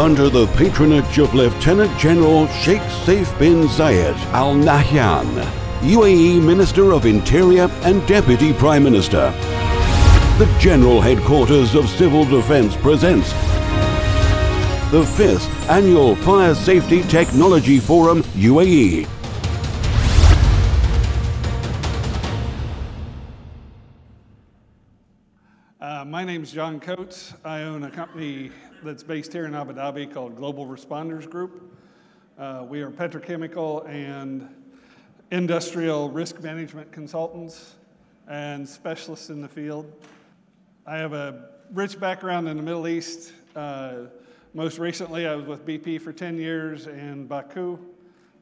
under the patronage of Lieutenant General Sheikh Saif bin Zayed Al Nahyan, UAE Minister of Interior and Deputy Prime Minister. The General Headquarters of Civil Defense presents the 5th Annual Fire Safety Technology Forum UAE. Uh, my name is John Coates. I own a company that's based here in Abu Dhabi called Global Responders Group. Uh, we are petrochemical and industrial risk management consultants and specialists in the field. I have a rich background in the Middle East. Uh, most recently, I was with BP for 10 years in Baku.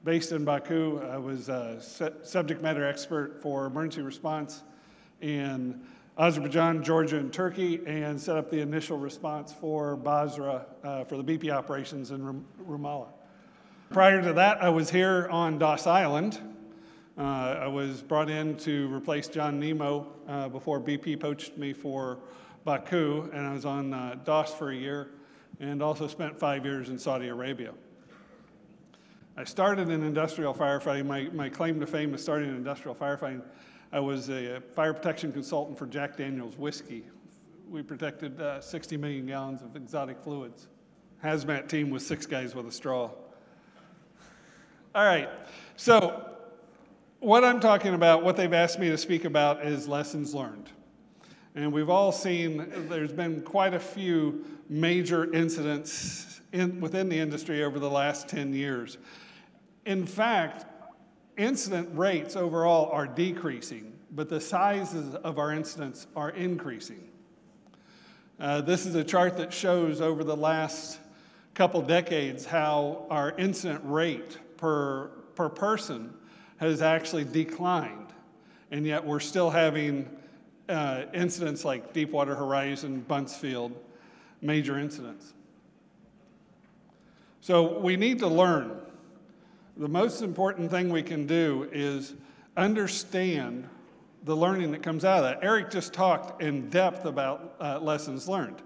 Based in Baku, I was a subject matter expert for emergency response in Azerbaijan, Georgia, and Turkey, and set up the initial response for Basra uh, for the BP operations in Ram- Rumaila. Prior to that, I was here on Das Island. Uh, I was brought in to replace John Nemo uh, before BP poached me for Baku, and I was on uh, Das for a year and also spent five years in Saudi Arabia. I started in industrial firefighting. My, my claim to fame is starting in industrial firefighting I was a fire protection consultant for Jack Daniels Whiskey. We protected uh, 60 million gallons of exotic fluids. Hazmat team with six guys with a straw. All right, so what I'm talking about, what they've asked me to speak about, is lessons learned. And we've all seen there's been quite a few major incidents in, within the industry over the last 10 years. In fact, incident rates overall are decreasing, but the sizes of our incidents are increasing. Uh, this is a chart that shows over the last couple decades how our incident rate per, per person has actually declined, and yet we're still having uh, incidents like Deepwater Horizon, Buncefield, major incidents. So we need to learn the most important thing we can do is understand the learning that comes out of that. Eric just talked in depth about uh, lessons learned.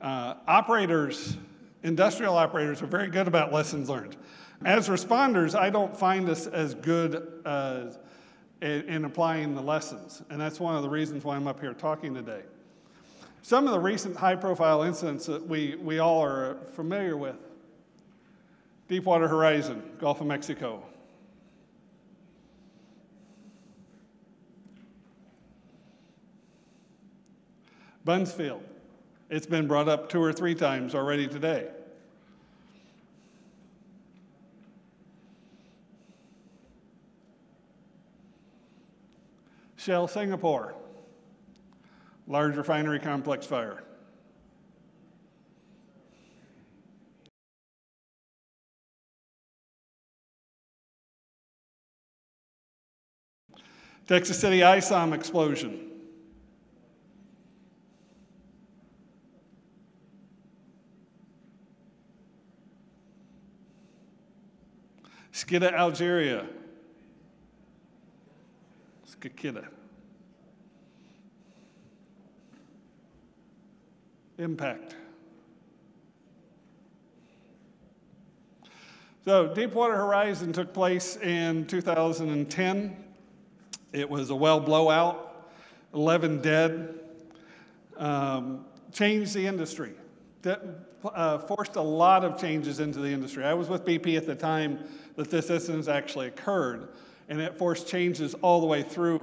Uh, operators, industrial operators, are very good about lessons learned. As responders, I don't find us as good uh, in, in applying the lessons, and that's one of the reasons why I'm up here talking today. Some of the recent high profile incidents that we, we all are familiar with Deepwater Horizon, Gulf of Mexico. Buncefield. It's been brought up two or three times already today. Shell Singapore, large refinery complex fire. Texas City ISOM explosion. Skikda, Algeria. Skikda. Impact. So, Deepwater Horizon took place in 2010. It was a well blowout, 11 dead, um, changed the industry, De- uh, forced a lot of changes into the industry. I was with BP at the time that this incident actually occurred, and it forced changes all the way through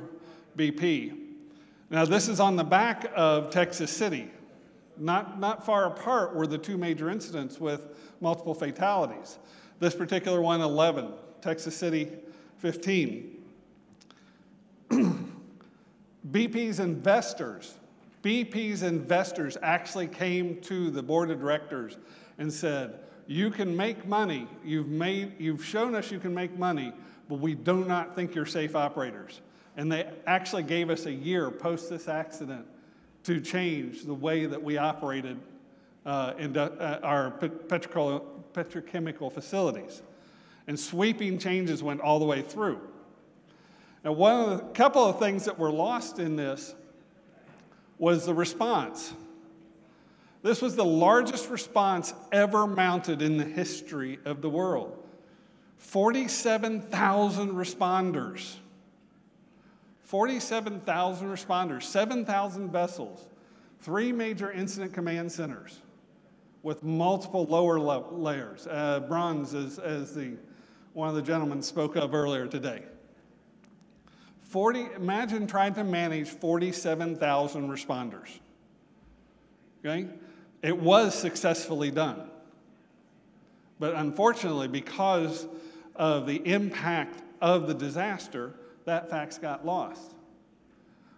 BP. Now, this is on the back of Texas City. Not, not far apart were the two major incidents with multiple fatalities. This particular one, 11, Texas City, 15. BP's investors, BP's investors actually came to the board of directors and said, "You can make money. You've made, you've shown us you can make money, but we do not think you're safe operators." And they actually gave us a year post this accident to change the way that we operated uh, in uh, our petrochemical facilities. And sweeping changes went all the way through. Now, one of the couple of things that were lost in this was the response. This was the largest response ever mounted in the history of the world. 47,000 responders. 47,000 responders, 7,000 vessels, three major incident command centers with multiple lower layers, uh, bronze, as, as the, one of the gentlemen spoke of earlier today. 40, imagine trying to manage 47,000 responders. Okay? It was successfully done. But unfortunately, because of the impact of the disaster, that fax got lost.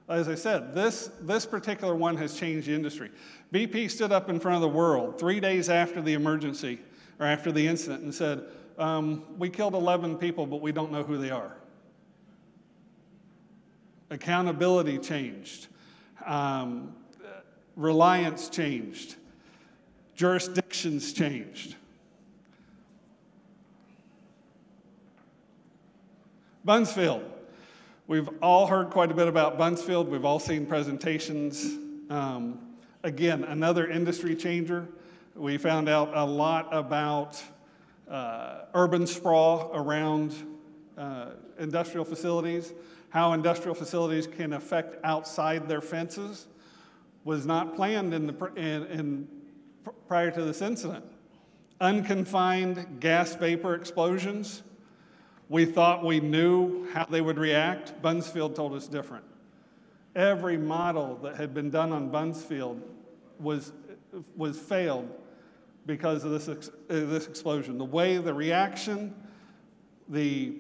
As I said, this, this particular one has changed the industry. BP stood up in front of the world three days after the emergency or after the incident and said, um, We killed 11 people, but we don't know who they are. Accountability changed, um, reliance changed, jurisdictions changed. Buncefield. We've all heard quite a bit about Buncefield. We've all seen presentations. Um, again, another industry changer. We found out a lot about uh, urban sprawl around uh, industrial facilities, how industrial facilities can affect outside their fences. Was not planned in the, in, in prior to this incident. Unconfined gas vapor explosions. We thought we knew how they would react. Buncefield told us different. Every model that had been done on Buncefield was, was failed because of this, ex- uh, this explosion. The way the reaction, the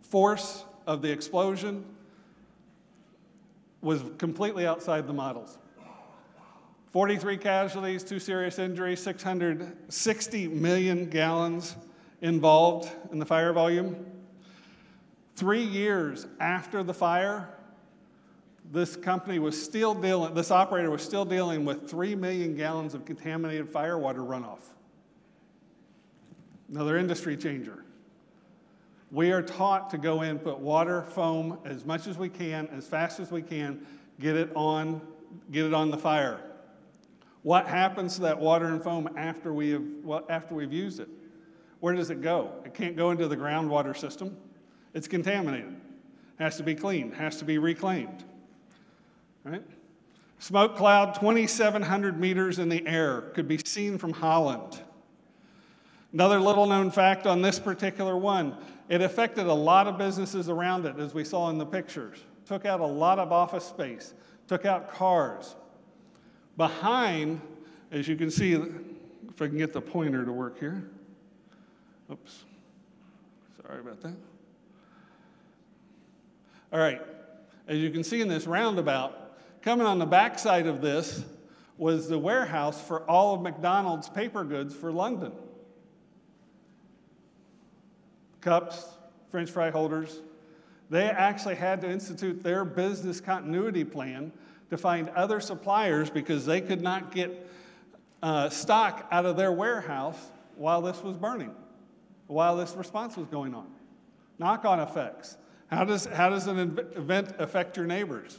force of the explosion was completely outside the models. 43 casualties, two serious injuries, 660 million gallons involved in the fire volume. Three years after the fire, this company was still dealing, this operator was still dealing with 3 million gallons of contaminated firewater runoff. Another industry changer. We are taught to go in, put water, foam as much as we can, as fast as we can, get it on, get it on the fire. What happens to that water and foam after, we have, after we've used it? Where does it go? It can't go into the groundwater system. It's contaminated. It Has to be cleaned, has to be reclaimed. Right? Smoke cloud 2,700 meters in the air could be seen from Holland. Another little known fact on this particular one it affected a lot of businesses around it, as we saw in the pictures. Took out a lot of office space, took out cars, Behind, as you can see, if I can get the pointer to work here. Oops. Sorry about that. All right. As you can see in this roundabout, coming on the backside of this was the warehouse for all of McDonald's paper goods for London. Cups, french fry holders. They actually had to institute their business continuity plan to find other suppliers because they could not get uh, stock out of their warehouse while this was burning, while this response was going on. Knock on effects. How does, how does an event affect your neighbors?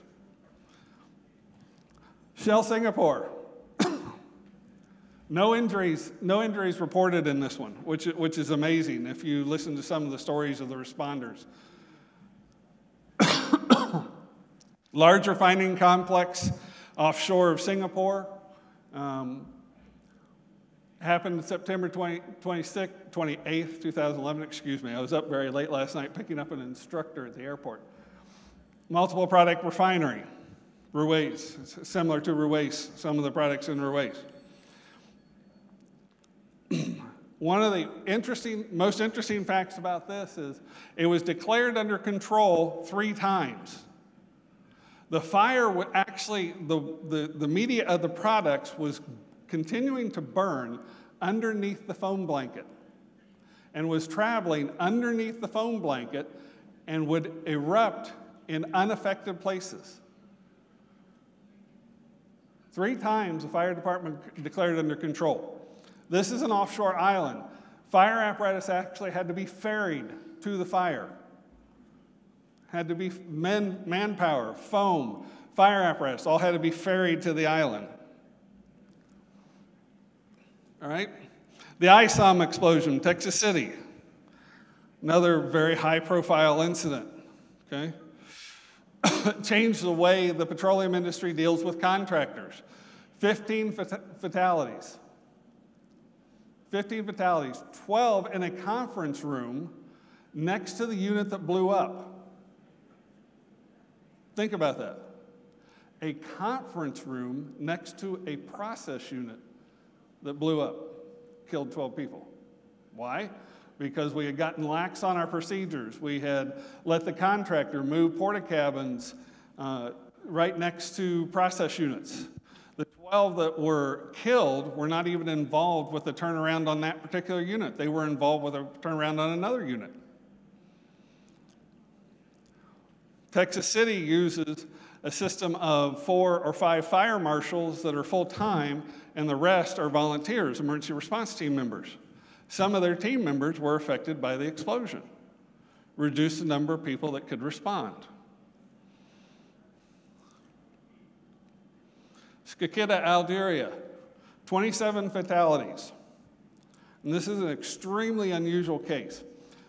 Shell Singapore. No injuries, no injuries reported in this one, which, which is amazing if you listen to some of the stories of the responders. Large refining complex offshore of Singapore. Um, happened September 20, 26, 28th, 2011, excuse me. I was up very late last night picking up an instructor at the airport. Multiple product refinery, Ruwais, similar to Ruwais, some of the products in Ruwais. One of the interesting, most interesting facts about this is it was declared under control three times. The fire would actually, the, the, the media of the products was continuing to burn underneath the foam blanket and was traveling underneath the foam blanket and would erupt in unaffected places. Three times the fire department declared under control. This is an offshore island. Fire apparatus actually had to be ferried to the fire had to be men, manpower, foam, fire apparatus, all had to be ferried to the island. All right? The ISOM explosion, Texas City. Another very high profile incident. Okay? Changed the way the petroleum industry deals with contractors. 15 fatalities. 15 fatalities, 12 in a conference room next to the unit that blew up. Think about that. A conference room next to a process unit that blew up, killed 12 people. Why? Because we had gotten lax on our procedures. We had let the contractor move porta cabins uh, right next to process units. The 12 that were killed were not even involved with the turnaround on that particular unit. They were involved with a turnaround on another unit. Texas City uses a system of four or five fire marshals that are full time, and the rest are volunteers, emergency response team members. Some of their team members were affected by the explosion, reduced the number of people that could respond. Skikda, Algeria, 27 fatalities. And this is an extremely unusual case.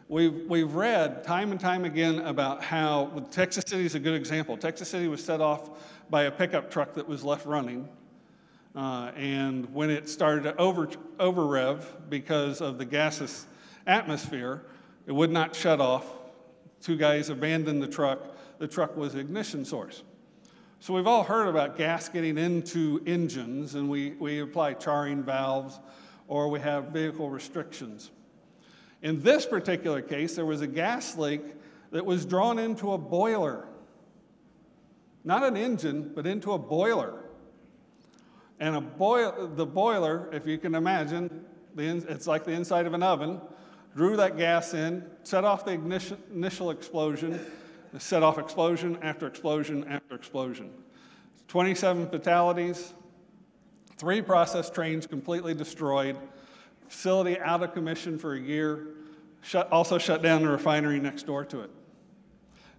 We've, we've read time and time again about how Texas City is a good example. Texas City was set off by a pickup truck that was left running. Uh, and when it started to over, over rev because of the gaseous atmosphere, it would not shut off. Two guys abandoned the truck. The truck was ignition source. So we've all heard about gas getting into engines, and we, we apply Chalwyn valves or we have vehicle restrictions. In this particular case, there was a gas leak that was drawn into a boiler. Not an engine, but into a boiler. And a boil, the boiler, if you can imagine, it's like the inside of an oven, drew that gas in, set off the ignition, initial explosion, set off explosion after explosion after explosion. 27 fatalities, three process trains completely destroyed, facility out of commission for a year, shut, also shut down the refinery next door to it.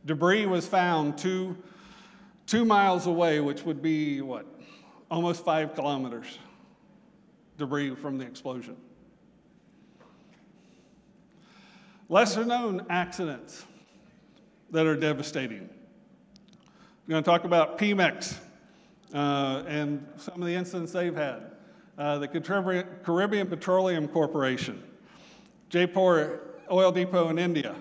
Debris was found two, two miles away, which would be what? Almost five kilometers. Debris from the explosion. Lesser known accidents that are devastating. I'm going to talk about Pemex uh, and some of the incidents they've had. Uh, the Caribbean Petroleum Corporation, Jaipur Oil Depot in India.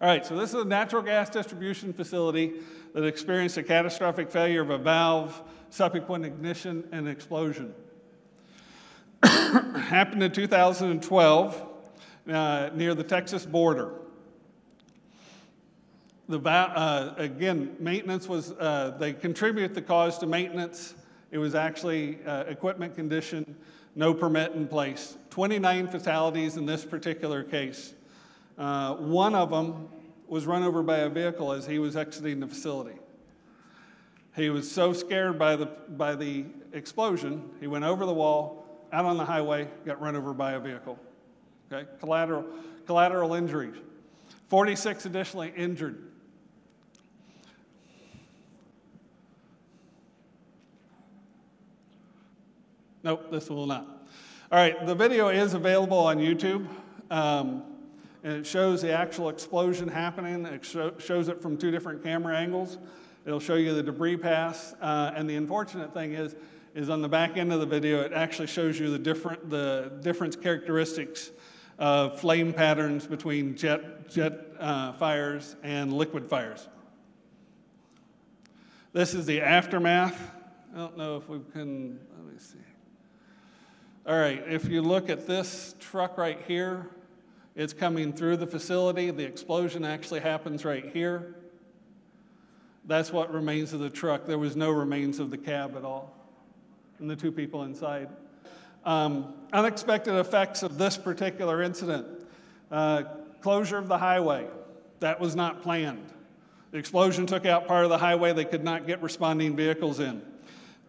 All right, so this is a natural gas distribution facility that experienced a catastrophic failure of a valve, subsequent ignition, and explosion. Happened in 2012 uh, near the Texas border. The, uh, again, maintenance was, uh, they contribute the cause to maintenance it was actually uh, equipment condition, no permit in place. 29 fatalities in this particular case. Uh, one of them was run over by a vehicle as he was exiting the facility. He was so scared by the, by the explosion, he went over the wall, out on the highway, got run over by a vehicle. Okay? Collateral, collateral injuries. 46 additionally injured. Nope, this will not. All right, the video is available on YouTube. Um, and it shows the actual explosion happening. It shows it from two different camera angles. It'll show you the debris pass. Uh, and the unfortunate thing is, is on the back end of the video, it actually shows you the different the difference characteristics of flame patterns between jet jet uh, fires and liquid fires. This is the aftermath. I don't know if we can. Let me see. All right, if you look at this truck right here, it's coming through the facility. The explosion actually happens right here. That's what remains of the truck. There was no remains of the cab at all, and the two people inside. Um, unexpected effects of this particular incident uh, closure of the highway. That was not planned. The explosion took out part of the highway. They could not get responding vehicles in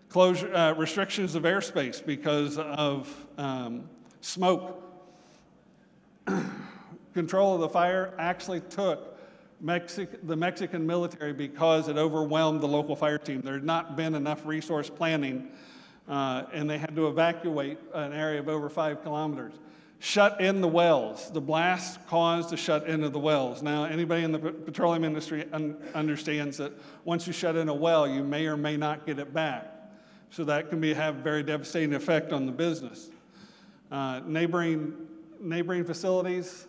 closure, uh, restrictions of airspace because of um, smoke. Control of the fire actually took Mexic- the Mexican military because it overwhelmed the local fire team. There had not been enough resource planning uh, and they had to evacuate an area of over five kilometers. Shut in the wells. The blast caused a shut in of the wells. Now, anybody in the petroleum industry un- understands that once you shut in a well, you may or may not get it back. So that can be, have a very devastating effect on the business. Uh, neighboring, neighboring facilities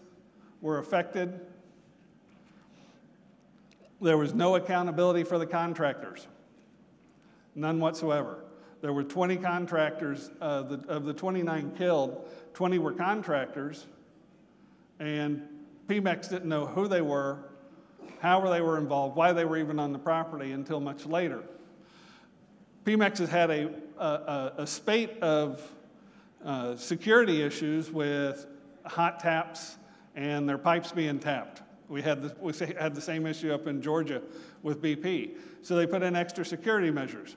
were affected. There was no accountability for the contractors, none whatsoever. There were 20 contractors, uh, the, of the 29 killed, 20 were contractors, and Pemex didn't know who they were, how they were involved, why they were even on the property until much later. Pemex has had a, a, a spate of uh, security issues with hot taps and their pipes being tapped. We had, the, we had the same issue up in Georgia with BP. So they put in extra security measures.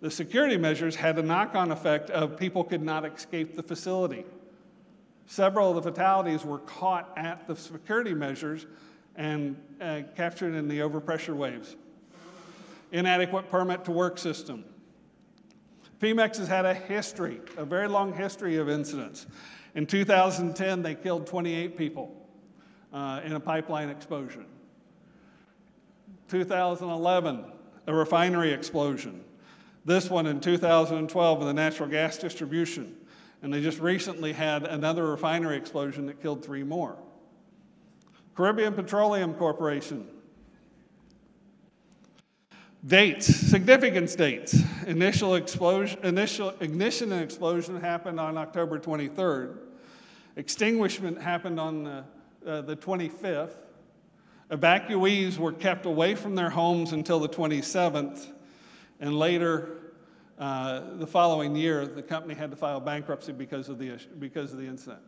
The security measures had a knock on effect of people could not escape the facility. Several of the fatalities were caught at the security measures and uh, captured in the overpressure waves. Inadequate permit to work system. Pemex has had a history, a very long history of incidents. In 2010, they killed 28 people uh, in a pipeline explosion. 2011, a refinery explosion. This one in 2012 in the natural gas distribution. And they just recently had another refinery explosion that killed three more. Caribbean Petroleum Corporation. Dates, significance dates. Initial, explosion, initial ignition and explosion happened on October 23rd. Extinguishment happened on the, uh, the 25th. Evacuees were kept away from their homes until the 27th. And later, uh, the following year, the company had to file bankruptcy because of the, because of the incident.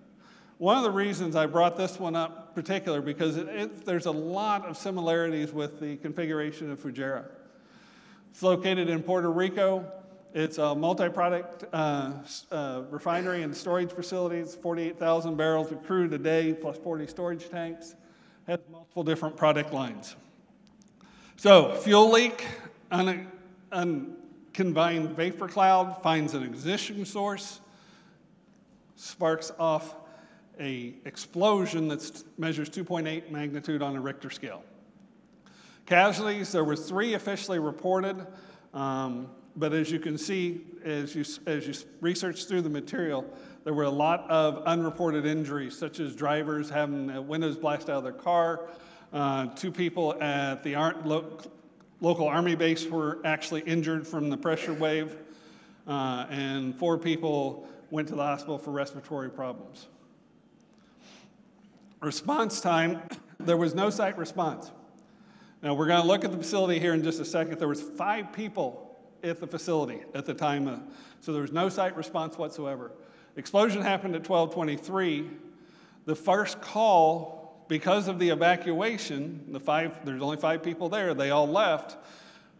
One of the reasons I brought this one up particular because it, it, there's a lot of similarities with the configuration of Fujairah. It's located in Puerto Rico. It's a multi-product uh, uh, refinery and storage facilities, 48,000 barrels of crude a day plus 40 storage tanks. Has multiple different product lines. So fuel leak, un- unconfined vapor cloud finds an ignition source, sparks off a explosion that measures 2.8 magnitude on a Richter scale. Casualties, there were three officially reported, um, but as you can see, as you, as you research through the material, there were a lot of unreported injuries, such as drivers having windows blast out of their car, uh, two people at the local army base were actually injured from the pressure wave, uh, and four people went to the hospital for respiratory problems. Response time, there was no site response. Now we're going to look at the facility here in just a second. There was five people at the facility at the time, of, so there was no site response whatsoever. Explosion happened at 1223. The first call because of the evacuation, the five, there's only five people there, they all left.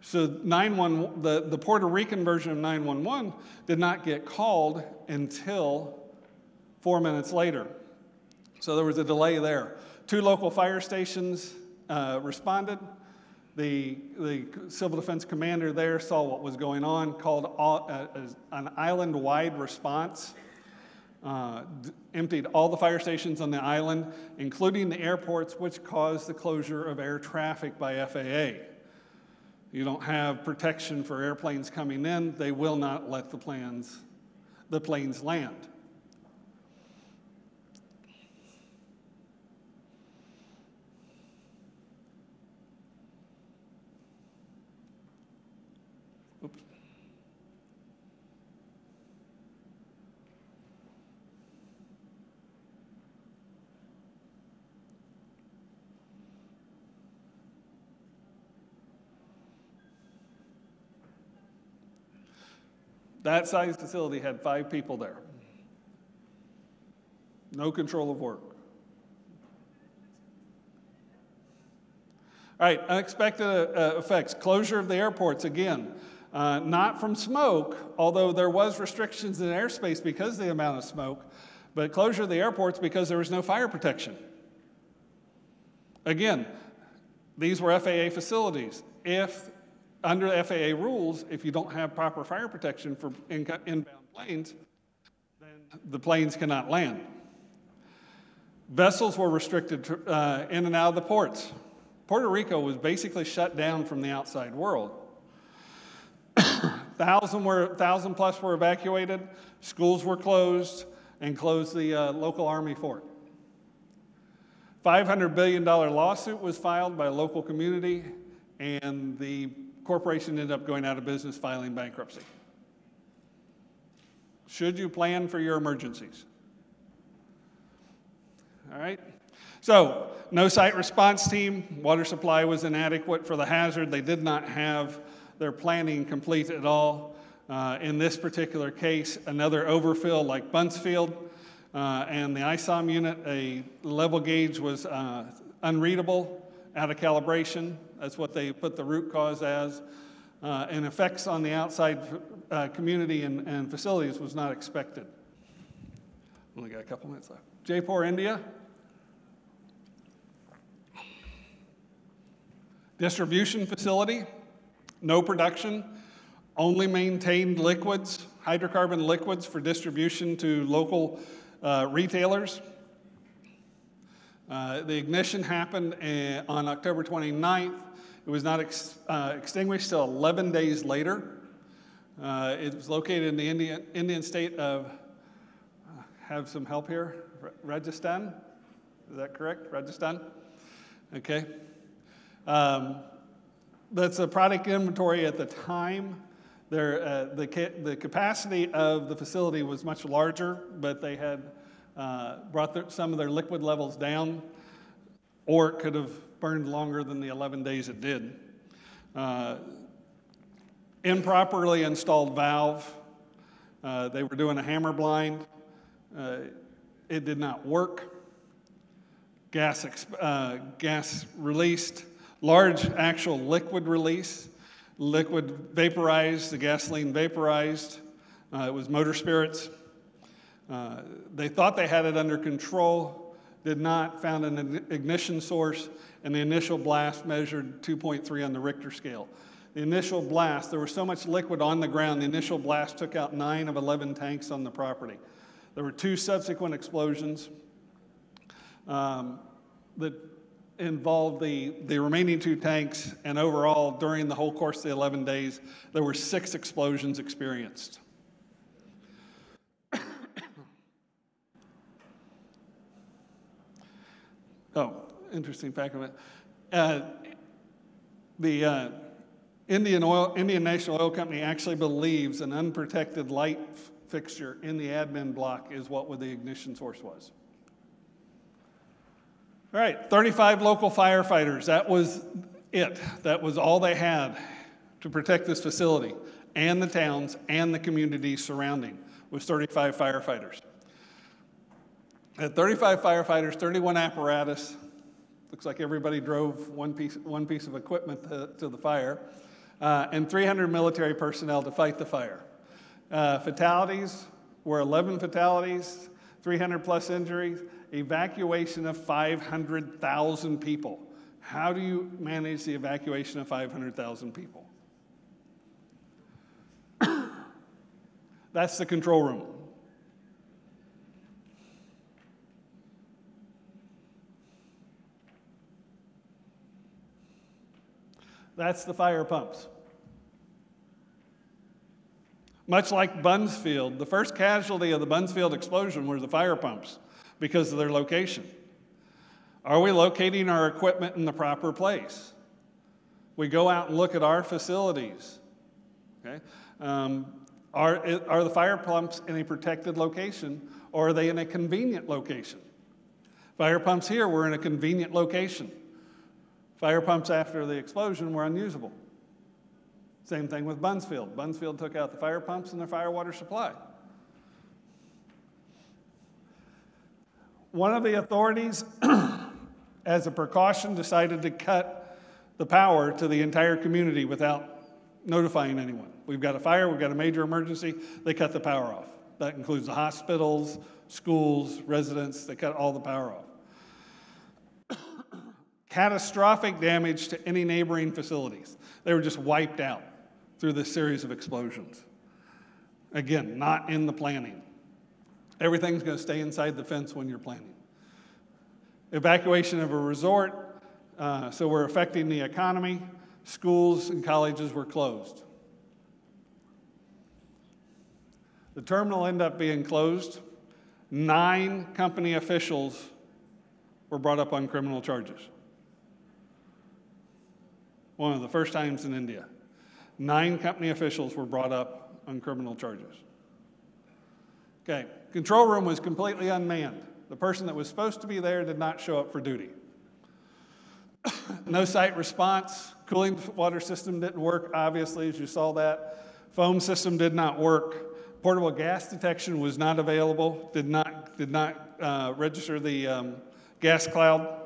So 911, the, the Puerto Rican version of 911 did not get called until four minutes later. So there was a delay there. Two local fire stations uh, responded. The, the civil defense commander there saw what was going on, called all, uh, an island wide response uh, emptied all the fire stations on the island, including the airports, which caused the closure of air traffic by FAA. You don't have protection for airplanes coming in, they will not let the planes, the planes land. That size facility had five people there. No control of work. All right, unexpected uh, effects. Closure of the airports again. Uh, not from smoke, although there was restrictions in airspace because of the amount of smoke, but closure of the airports because there was no fire protection. Again, these were FAA facilities. If under FAA rules, if you don't have proper fire protection for inbound planes, then the planes cannot land. Vessels were restricted to, uh, in and out of the ports. Puerto Rico was basically shut down from the outside world. thousand, were, thousand plus were evacuated, schools were closed, and closed the uh, local army fort. $500 billion lawsuit was filed by a local community, and the corporation ended up going out of business, filing bankruptcy. Should you plan for your emergencies? All right? So, no site response team. Water supply was inadequate for the hazard. They did not have their planning complete at all. Uh, in this particular case, another overfill like Buncefield, uh, and the ISOM unit, a level gauge was uh, unreadable, out of calibration. That's what they put the root cause as. Uh, and effects on the outside uh, community and, and facilities was not expected. Only got a couple minutes left. Jaipur, India. Distribution facility, no production, only maintained liquids, hydrocarbon liquids for distribution to local uh, retailers. Uh, the ignition happened uh, on October 29th. It was not ex- uh, extinguished till 11 days later. Uh, it was located in the Indian, Indian state of, uh, have some help here, Rajasthan. Is that correct? Rajasthan? Okay. Um, that's a product inventory at the time. There, uh, the, ca- the capacity of the facility was much larger, but they had uh, brought their, some of their liquid levels down, or it could have burned longer than the 11 days it did. Uh, improperly installed valve. Uh, they were doing a hammer blind. Uh, it did not work. Gas, uh, gas released large actual liquid release. Liquid vaporized, the gasoline vaporized. Uh, it was motor spirits. Uh, they thought they had it under control, did not, found an ignition source, and the initial blast measured 2.3 on the Richter scale. The initial blast, there was so much liquid on the ground, the initial blast took out nine of 11 tanks on the property. There were two subsequent explosions. Um, the involved the, the remaining two tanks, and overall, during the whole course of the 11 days, there were six explosions experienced. Oh, interesting fact of it. Uh, the uh, Indian, oil, Indian National Oil Company actually believes an unprotected light fixture in the admin block is what the ignition source was. All right, 35 local firefighters. That was it. That was all they had to protect this facility and the towns and the communities surrounding was 35 firefighters. At 35 firefighters, 31 apparatus. Looks like everybody drove one piece, one piece of equipment to, to the fire, uh, and 300 military personnel to fight the fire. Uh, fatalities were 11 fatalities, 300 plus injuries evacuation of 500,000 people. How do you manage the evacuation of 500,000 people? That's the control room. That's the fire pumps. Much like Buncefield, the first casualty of the Buncefield explosion were the fire pumps because of their location? Are we locating our equipment in the proper place? We go out and look at our facilities. Okay? Um, are, are the fire pumps in a protected location or are they in a convenient location? Fire pumps here were in a convenient location. Fire pumps after the explosion were unusable. Same thing with Buncefield. Buncefield took out the fire pumps and their fire water supply. One of the authorities, as a precaution, decided to cut the power to the entire community without notifying anyone. We've got a fire, we've got a major emergency, they cut the power off. That includes the hospitals, schools, residents, they cut all the power off. Catastrophic damage to any neighboring facilities. They were just wiped out through this series of explosions. Again, not in the planning. Everything's going to stay inside the fence when you're planning. Evacuation of a resort, uh, so we're affecting the economy. Schools and colleges were closed. The terminal ended up being closed. Nine company officials were brought up on criminal charges. One of the first times in India. Nine company officials were brought up on criminal charges. Okay, control room was completely unmanned. The person that was supposed to be there did not show up for duty. no site response. Cooling water system didn't work, obviously, as you saw that. Foam system did not work. Portable gas detection was not available, did not, did not uh, register the um, gas cloud.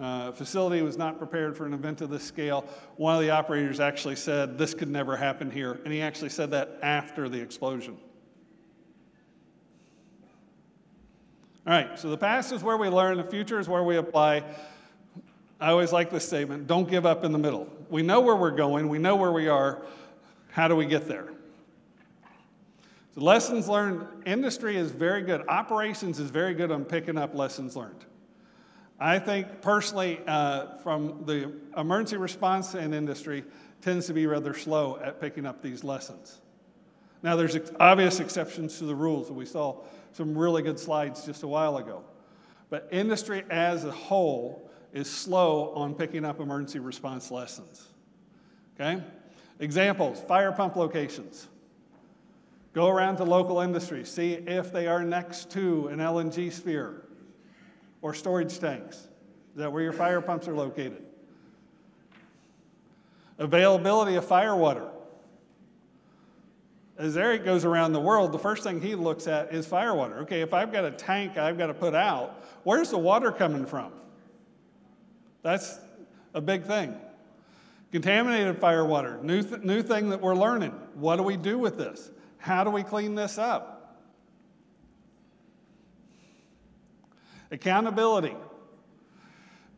Uh, facility was not prepared for an event of this scale. One of the operators actually said, This could never happen here. And he actually said that after the explosion. All right, so the past is where we learn, the future is where we apply. I always like this statement don't give up in the middle. We know where we're going, we know where we are. How do we get there? So, lessons learned industry is very good, operations is very good on picking up lessons learned. I think personally, uh, from the emergency response and industry, tends to be rather slow at picking up these lessons. Now, there's obvious exceptions to the rules, we saw some really good slides just a while ago. But industry as a whole is slow on picking up emergency response lessons. Okay? Examples fire pump locations. Go around to local industry, see if they are next to an LNG sphere or storage tanks. Is that where your fire pumps are located? Availability of fire water. As Eric goes around the world, the first thing he looks at is fire water. Okay, if I've got a tank I've got to put out, where's the water coming from? That's a big thing. Contaminated fire water, new, th- new thing that we're learning. What do we do with this? How do we clean this up? Accountability.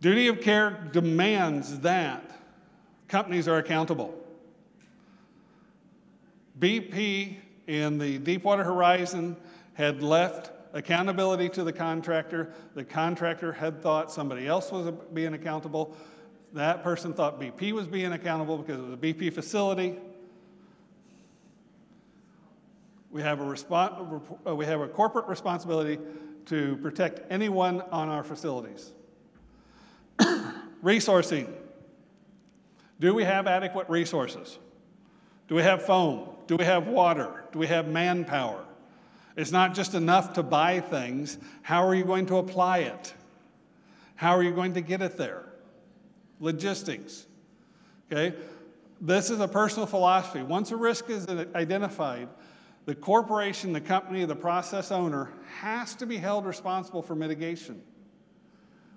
Duty of care demands that companies are accountable. BP in the Deepwater Horizon had left accountability to the contractor. The contractor had thought somebody else was being accountable. That person thought BP was being accountable because it was a BP facility. We have a, respons- uh, we have a corporate responsibility to protect anyone on our facilities. Resourcing. Do we have adequate resources? Do we have foam? Do we have water? Do we have manpower? It's not just enough to buy things. How are you going to apply it? How are you going to get it there? Logistics. Okay? This is a personal philosophy. Once a risk is identified, the corporation, the company, the process owner has to be held responsible for mitigation.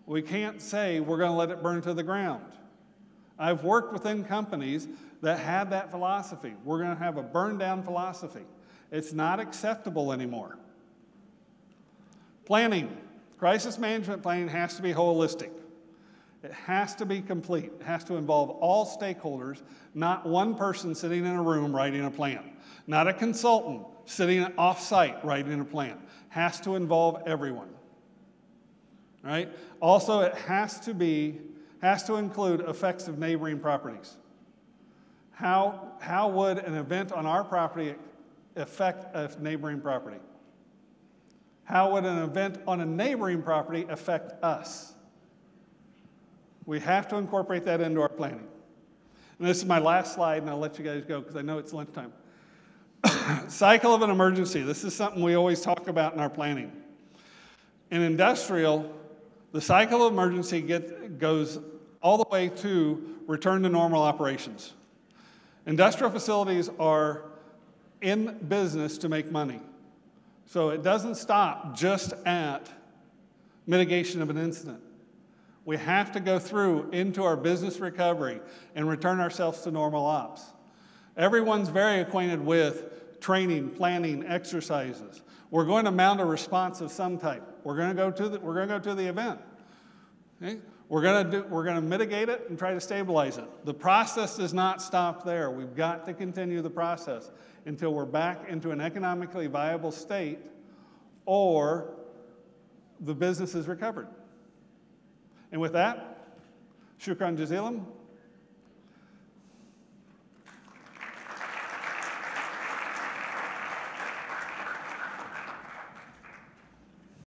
We can't say we're going to let it burn to the ground. I've worked within companies that had that philosophy. We're going to have a burn down philosophy. It's not acceptable anymore. Planning, crisis management planning has to be holistic. It has to be complete. It has to involve all stakeholders, not one person sitting in a room writing a plan, not a consultant sitting off site writing a plan. Has to involve everyone. Right? Also, it has to be has to include effects of neighboring properties. How, how would an event on our property affect a neighboring property? How would an event on a neighboring property affect us? We have to incorporate that into our planning. And this is my last slide, and I'll let you guys go because I know it's lunchtime. Cycle of an emergency. This is something we always talk about in our planning. In industrial, the cycle of emergency get, goes all the way to return to normal operations. Industrial facilities are in business to make money. So it doesn't stop just at mitigation of an incident. We have to go through into our business recovery and return ourselves to normal ops. Everyone's very acquainted with training, planning, exercises. We're going to mount a response of some type. We're going to go to the, we're going to, go to the event. Okay? We're going to do, we're going to mitigate it and try to stabilize it. The process does not stop there. We've got to continue the process until we're back into an economically viable state or the business is recovered. And with that, shukran jazilam.